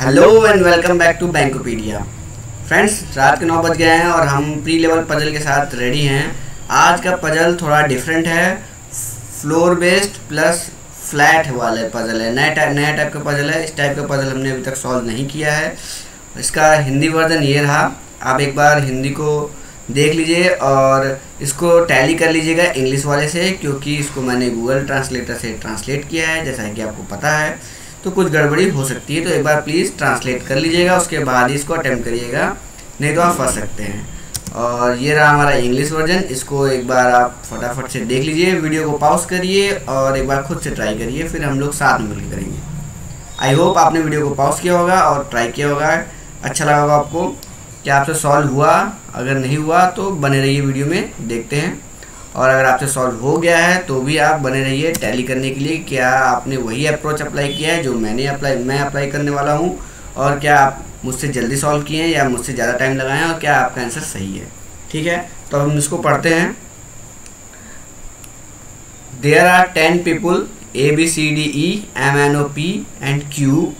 Hello and welcome back to Bankopedia friends रात के नौ बज गए हैं और हम प्री लेवल पजल के साथ रेडी हैं। आज का पजल थोड़ा डिफरेंट है। फ्लोर बेस्ड प्लस फ्लैट वाले पजल है। नया टाइप नया टाइप का पजल है। इस टाइप का पजल हमने अभी तक सॉल्व नहीं किया है। इसका हिंदी वर्जन ये रहा। आप एक बार हिंदी को देख लीजिए और इसको टैली कर लीजिएगा इंग्लिश वाले से, क्योंकि इसको मैंने गूगल ट्रांसलेटर से ट्रांसलेट किया है, जैसा कि आपको पता है। तो कुछ गड़बड़ी हो सकती है तो एक बार प्लीज़ ट्रांसलेट कर लीजिएगा, उसके बाद ही इसको अटैम्प्ट करिएगा। नहीं तो आप फंस सकते हैं। और ये रहा हमारा इंग्लिश वर्जन इसको एक बार आप फटाफट से देख लीजिए वीडियो को पॉज करिए और एक बार खुद से ट्राई करिए, फिर हम लोग साथ में करेंगे। आई होप आपने वीडियो को पॉज किया होगा और ट्राई किया होगा। अच्छा लगा होगा आपको क्या आपसे सॉल्व हुआ। अगर नहीं हुआ तो बने रहिए वीडियो में, देखते हैं। और अगर आपसे सॉल्व हो गया है तो भी आप बने रहिए टैली करने के लिए। क्या आपने वही अप्रोच अप्लाई किया है जो मैंने अप्लाई मैं अप्लाई करने वाला हूँ? और क्या आप मुझसे जल्दी सॉल्व किए हैं या मुझसे ज़्यादा टाइम लगाए और क्या आपका आंसर सही है? ठीक है? तो हम इसको पढ़ते हैं। There are ten people A B C D E M N O P and Q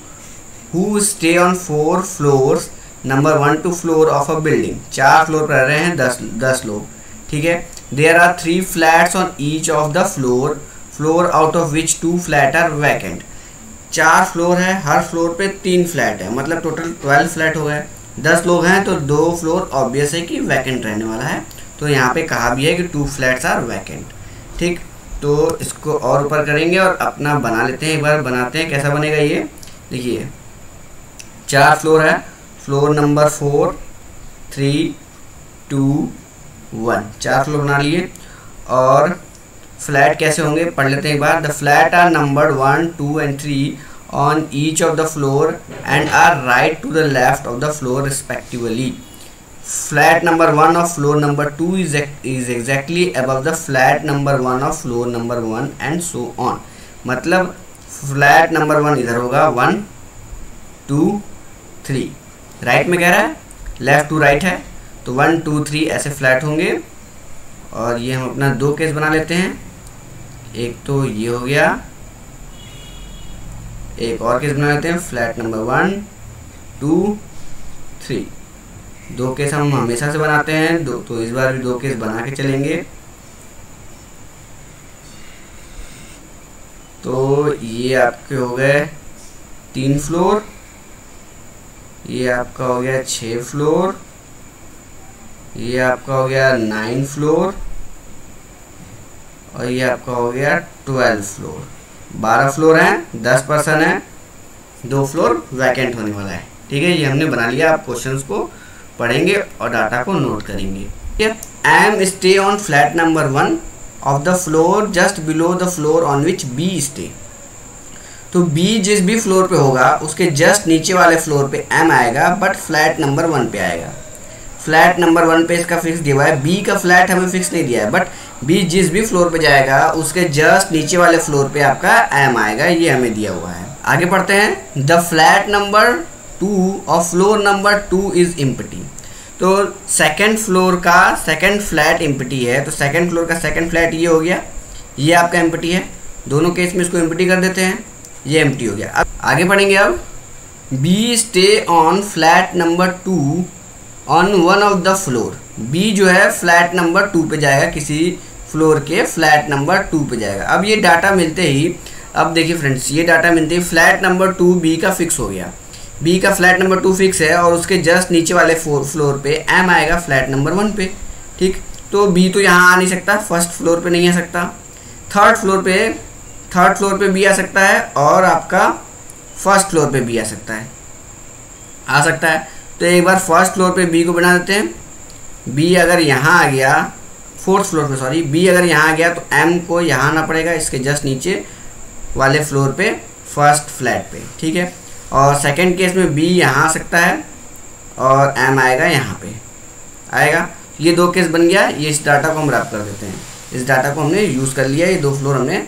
who stay on four floors number one two floor of a building चार फ्लोर पर रह रहे हैं, दस दस लोग। ठीक है? There are three flats on each of the floor floor out of which two flat are vacant चार फ्लोर है, हर फ्लोर पे तीन फ्लैट है मतलब टोटल ट्वेल्व फ्लैट हो गए। दस लोग हैं तो दो फ्लोर ऑब्वियस है कि वैकेंट रहने वाला है। तो यहाँ पे कहा भी है कि टू फ्लैट्स आर वैकेंट ठीक तो इसको और ऊपर करेंगे और अपना बना लेते हैं एक बार, बनाते हैं, कैसा बनेगा ये? देखिए, चार फ्लोर है floor number four three two one. चार फ्लोर बना लिए। और फ्लैट कैसे होंगे? पढ़ लेते हैं एक बार। The flat are number one two and three on each of the floor and are right to the left of the floor respectively flat number one of floor number two is is exactly above the flat number one of floor number one and so on मतलब flat number one इधर होगा। One two three right में कह रहा है? Left to right है। तो one, two, three ऐसे फ्लैट होंगे। और ये हम अपना दो केस बना लेते हैं। एक तो ये हो गया। एक और केस बना लेते हैं, flat number one, two, three. दो केस हम हमेशा से बनाते हैं, दो तो इस बार भी दो केस बना के चलेंगे। तो ये आपके हो गए तीन फ्लोर। ये आपका हो गया छ फ्लोर। ये आपका हो गया नाइन फ्लोर और ये आपका हो गया ट्वेल्व फ्लोर। बारह फ्लोर हैं, दस पर्सन है, दो फ्लोर वैकेंट होने वाला है। ठीक है, ये हमने बना लिया, आप क्वेश्चंस को पढ़ेंगे और डाटा को नोट करेंगे। है M stay on flat number one of the floor just below the floor on which B stay तो बी जिस भी फ्लोर पे होगा, उसके जस्ट नीचे वाले फ्लोर पे एम आएगा बट फ्लैट नंबर वन पे आएगा। फ्लैट नंबर वन पे इसका फिक्स दिया हुआ है। बी का फ्लैट हमें फिक्स नहीं दिया है बट बी जिस भी फ्लोर पे जाएगा, उसके जस्ट नीचे वाले फ्लोर पे आपका एम आएगा, ये हमें दिया हुआ है। आगे पढ़ते हैं। द फ्लैट नंबर टू और floor number two is empty तो सेकेंड फ्लोर का सेकेंड फ्लैट इम्पटी है। तो सेकेंड फ्लोर का सेकेंड फ्लैट ये हो गया। ये आपका इम्पटी है। दोनों केस में इसको इम्पटी कर देते हैं। ये एम हो गया। अब आगे पढ़ेंगे अब। B stay on flat number two on one of the floor B जो है फ्लैट नंबर टू पे जाएगा, किसी फ्लोर के फ्लैट नंबर टू पे जाएगा। अब ये डाटा मिलते ही, अब देखिए फ्रेंड्स ये डाटा मिलते ही फ्लैट नंबर टू बी का फिक्स हो गया। बी का फ्लैट नंबर टू फिक्स है और उसके जस्ट नीचे वाले फोर फ्लोर पे एम आएगा फ्लैट नंबर वन पे, ठीक? तो बी तो यहाँ आ नहीं सकता फ़र्स्ट फ्लोर पे नहीं आ सकता। थर्ड फ्लोर पे थर्ड फ्लोर पे भी आ सकता है और आपका फ़र्स्ट फ्लोर पे भी आ सकता है। आ सकता है। तो एक बार फ़र्स्ट फ्लोर पे बी को बना देते हैं। बी अगर यहाँ आ गया फोर्थ फ्लोर पे सॉरी बी अगर यहाँ आ गया तो एम को यहाँ आना पड़ेगा इसके जस्ट नीचे वाले फ्लोर पे फ़र्स्ट फ्लैट पे, ठीक है? और सेकंड केस में बी यहाँ आ सकता है और एम आएगा यहाँ पे। आएगा? ये दो केस बन गया, ये इस डाटा को हम रैप कर देते हैं। इस डाटा को हमने यूज़ कर लिया, ये दो फ्लोर हमने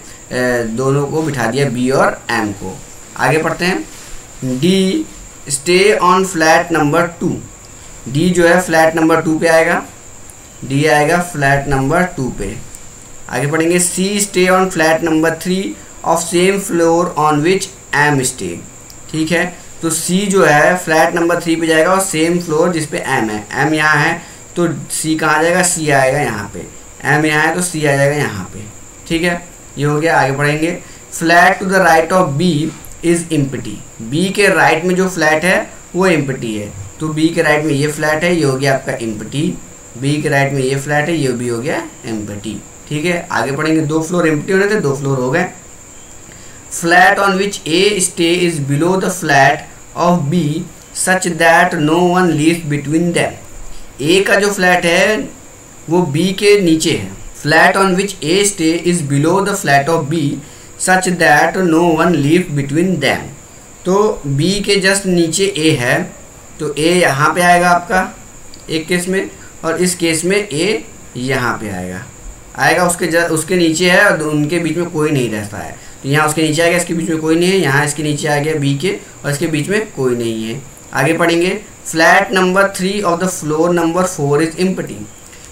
दोनों को बिठा दिया बी और एम को। आगे पढ़ते हैं। D stay on flat number two D जो है फ्लैट नंबर टू पे आएगा। डी आएगा फ्लैट नंबर टू पे। आगे पढ़ेंगे। C stay on flat number three of same floor on which M stay ठीक है? तो सी जो है फ्लैट नंबर थ्री पे जाएगा और सेम फ्लोर जिस पे एम है। एम यहाँ है तो सी कहाँ जाएगा? सी आएगा यहाँ पे। एम यहाँ है तो सी आ जाएगा यहाँ पे। ठीक है? ये हो गया। आगे बढ़ेंगे flat to the right of B is empty B के राइट में जो फ्लैट है, वो इम्पटी है. तो बी के राइट में ये फ्लैट है, ये हो गया आपका इम्पटी बी के राइट में ये फ्लैट है, ये भी हो गया एम्पटी ठीक है? आगे पढ़ेंगे, दो फ्लोर एम्पटी होने थे, दो फ्लोर हो गए. Flat on which A stay is below the flat of B such that no one live between them A का जो फ्लैट है, वो बी के नीचे है. Flat on which A stay is below the flat of B such that no one live between them तो B के just नीचे ए है तो ए यहाँ पे आएगा आपका, एक केस में, और इस केस में ए यहाँ पे आएगा। आएगा उसके जस्ट उसके नीचे है और उनके बीच में कोई नहीं रहता है। तो यहाँ उसके नीचे आ गया, इसके बीच में कोई नहीं है, यहाँ इसके नीचे आ गया बी के, और इसके बीच में कोई नहीं है। आगे पढ़ेंगे। Flat number three of the floor number four is empty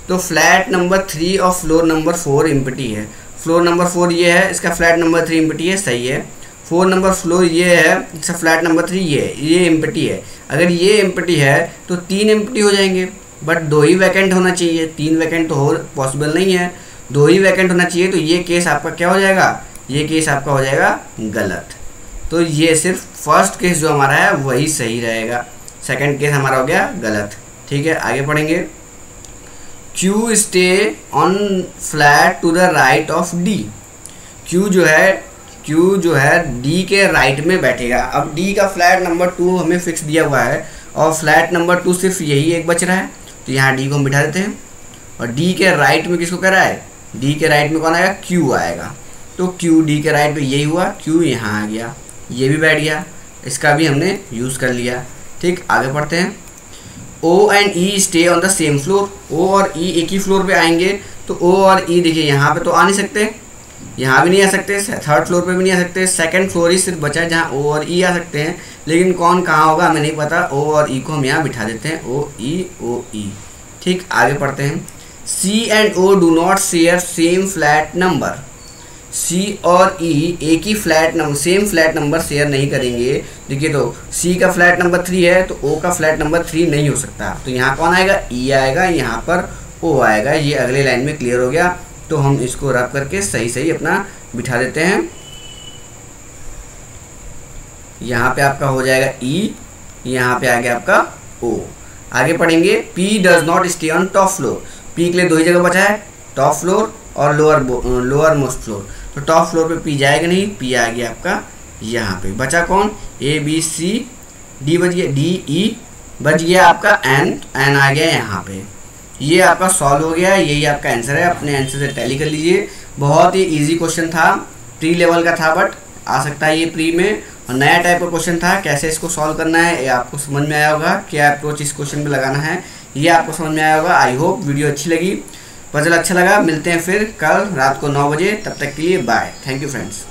तो फ्लैट नंबर थ्री और फ्लोर नंबर फोर इम्पटी है। फ्लोर नंबर फोर ये है, इसका फ्लैट नंबर थ्री इम्पटी है, सही है। फोर नंबर फ्लोर ये है, इसका फ्लैट नंबर थ्री ये ये इम्पटी है। अगर ये इम्पटी है तो तीन इम्पटी हो जाएँगे। बट दो ही वैकेंट होना चाहिए, तीन वैकेंट तो हो, पॉसिबल नहीं है। दो ही वैकेंट होना चाहिए तो ये केस आपका क्या हो जाएगा? ये केस आपका हो जाएगा गलत। तो ये सिर्फ़ फ़र्स्ट केस जो हमारा है, वही सही रहेगा। सेकंड केस हमारा हो गया गलत। ठीक है, आगे पढ़ेंगे। Q stay on flat to the right of D. Q जो है, Q जो है D के राइट में बैठेगा। अब D का फ्लैट नंबर टू हमें फिक्स दिया हुआ है और फ्लैट नंबर टू सिर्फ़ यही एक बच रहा है। तो यहाँ D को हम बिठा देते हैं और D के राइट में किसको कह रहा है? D के राइट में कौन आएगा? Q आएगा। तो Q D के राइट में यही हुआ। Q यहाँ आ गया। ये भी बैठ गया। इसका भी हमने यूज़ कर लिया। ठीक, आगे पढ़ते हैं। O and E stay on the same floor O और ई e एक ही फ्लोर पे आएँगे तो ओ और ई e देखिए, यहाँ पे तो आ नहीं सकते। यहाँ भी नहीं आ सकते थर्ड फ्लोर पे भी नहीं आ सकते। सेकंड फ्लोर ही सिर्फ़ बचा है जहाँ ओ और ई e आ सकते हैं। लेकिन कौन कहाँ होगा, हमें नहीं पता। ओ और ई को हम यहाँ बिठा देते हैं। ओ ई ओ ई ठीक, आगे पढ़ते हैं। C and O do not share same flat number C और ई e एक ही flat number same flat number share नहीं करेंगे। देखिए तो सी का फ्लैट नंबर थ्री है तो ओ का फ्लैट नंबर थ्री नहीं हो सकता। तो यहाँ कौन आएगा? ई e आएगा यहाँ पर ओ आएगा। ये अगले लाइन में क्लियर हो गया। तो हम इसको रब करके सही सही अपना बिठा देते हैं। यहाँ पे आपका हो जाएगा ई e, यहाँ पे आ गया आपका ओ आगे पढ़ेंगे। P does not stay on top floor P के लिए दो ही जगह बचा है टॉप फ्लोर और लोअर लोअर मोस्ट फ्लोर तो टॉप फ्लोर पे पी जाएगा नहीं पी आ गया आपका यहाँ पे। बचा कौन? ए बी सी डी बच गया डी ई e बच गया आपका एन एन आ गया यहाँ पे। ये आपका सॉल्व हो गया, यही आपका आंसर है। अपने आंसर से टैली कर लीजिए। बहुत ही इजी क्वेश्चन था। प्री लेवल का था बट आ सकता है ये प्री में। और नया टाइप का क्वेश्चन था, कैसे इसको सॉल्व करना है, ये आपको समझ में आया होगा क्या अप्रोच इस क्वेश्चन पे लगाना है। ये आपको समझ में आया होगा। आई होप वीडियो अच्छी लगी। पजल अच्छा लगा, मिलते हैं फिर कल रात को नौ बजे, तब तक के लिए बाय थैंक यू फ्रेंड्स